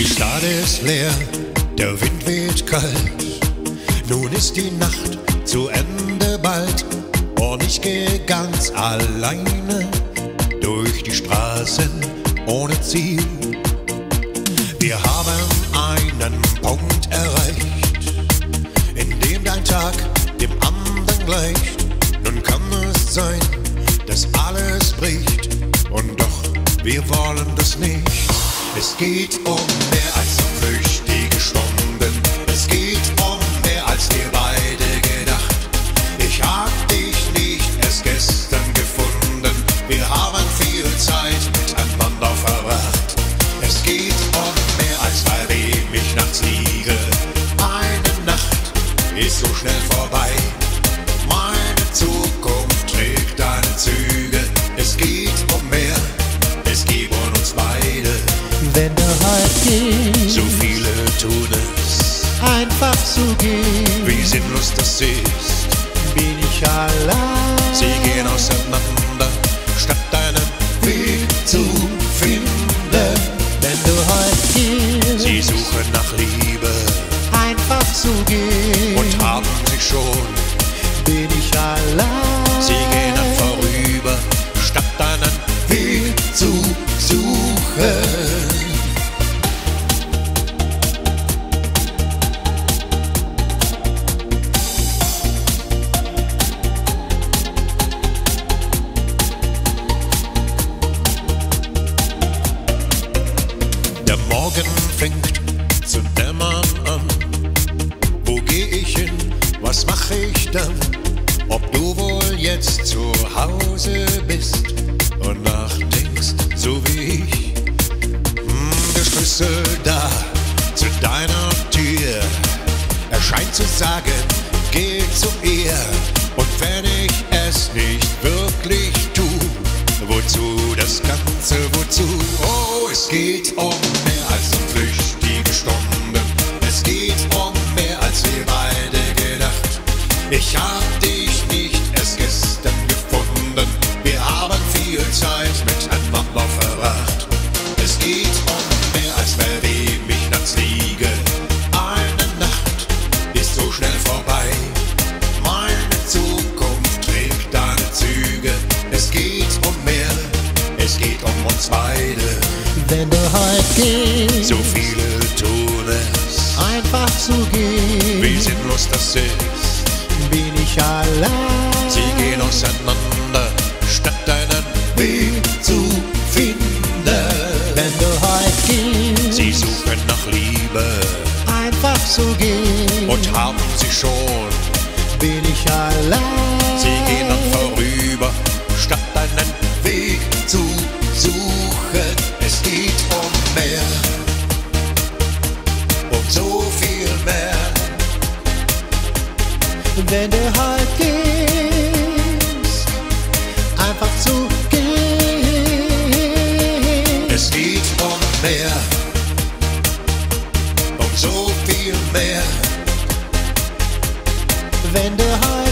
Die Stadt ist leer, der Wind weht kalt. Nun ist die Nacht zu Ende bald und ich gehe ganz alleine durch die Straßen ohne Ziel. Wir haben einen Punkt erreicht, in dem dein Tag dem anderen gleicht. Nun kann es sein, dass alles bricht und doch wir wollen das nicht. Es geht um mehr als um flüchtige Stunden. Es geht um mehr als wir beide gedacht. Ich hab dich nicht erst gestern gefunden. Wir haben viel Zeit miteinander verbracht. Es geht um mehr als bei wem ich nachts liege. Eine Nacht ist so schnell vorbei. Meine Zukunft trägt deine Züge. Es geht um mehr. Es geht um uns beide. Wenn du heute einfach zu gehen, wie fängt zu dämmern an. Wo geh ich hin? Was mach ich dann? Ob du wohl jetzt zu Hause bist und nachdenkst, so wie ich. Hm, der Schlüssel da zu deiner Tür. Er scheint zu sagen, geh zu ihr. Und wenn ich es nicht wirklich viel Zeit miteinander verbracht. Es geht um mehr als bei wem ich nachts liege. Eine Nacht ist so schnell vorbei. Meine Zukunft trägt deine Züge. Es geht um mehr, es geht um uns beide. Wenn du heute gehst, So viele tun es, einfach zu wie gehen, sinnlos das ist. Zu gehen, und haben sie schon. bin ich allein. Sie gehen dann vorüber, statt einen Weg zu suchen. Es geht um mehr, um so viel mehr. Wenn du heute gehst, einfach zu gehen, Es geht um mehr, um so viel mehr. wenn du heute